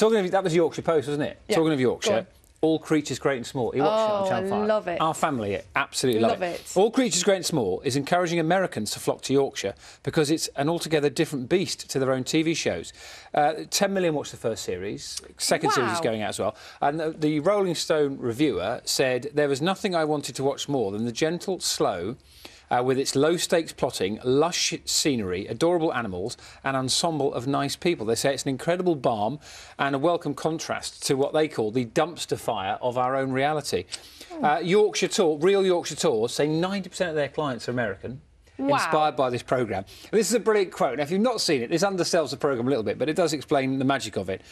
Talking of that was Yorkshire Post, wasn't it? Yeah. Talking of Yorkshire. All creatures great and small. You watch it Oh, on Channel I 5. love it. Our family absolutely love, Love it. All creatures great and small is encouraging Americans to flock to Yorkshire because it's an altogether different beast to their own TV shows. Uh, 10 million watched the first series. Second series is going out as well. And the, the Rolling Stone reviewer said there was nothing I wanted to watch more than the gentle, slow. Uh, with its low stakes plotting, lush scenery, adorable animals, and ensemble of nice people. They say it's an incredible balm and a welcome contrast to what they call the dumpster fire of our own reality. Uh, Yorkshire Tour, real Yorkshire Tours, say 90% of their clients are American. Wow. Inspired by this programme. This is a brilliant quote. Now, if you've not seen it, this undersells the programme a little bit, but it does explain the magic of it.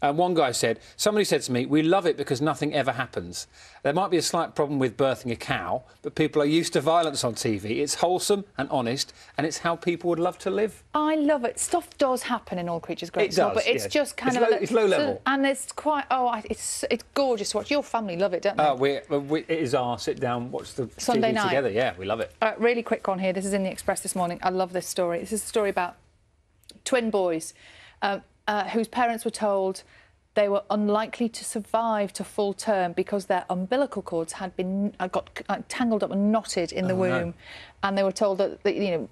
And one guy said, somebody said to me, we love it because nothing ever happens. There might be a slight problem with birthing a cow, but people are used to violence on TV. It's wholesome and honest, and it's how people would love to live. I love it. Stuff does happen in All Creatures Great It does, but it's yeah. just kind It's of low- it's low so- level. and it's quite. Oh, it's it's gorgeous to watch. Your family love it, don't they? Uh, we, we, it is our sit down, watch the Sunday TV night. together. Yeah, we love it. Uh, really quick on here. This is in the Express this morning. I love this story. This is a story about twin boys um, uh, whose parents were told they were unlikely to survive to full term because their umbilical cords had been uh, got uh, tangled up and knotted in the Oh, no. womb, and they were told that, that you know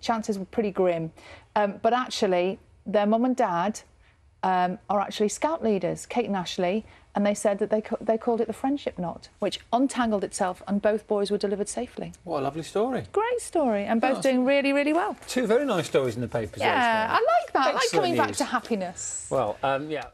chances were pretty grim. Um, but actually, their mum and dad um, are actually scout leaders, Kate and Ashley, and they said that they ca- they called it the friendship knot, which untangled itself, and both boys were delivered safely. What a lovely story. Great story, and both doing really, really well. Two very nice stories in the papers. Yeah, I like that. I like Excellent coming back to happiness. Well, um, yeah.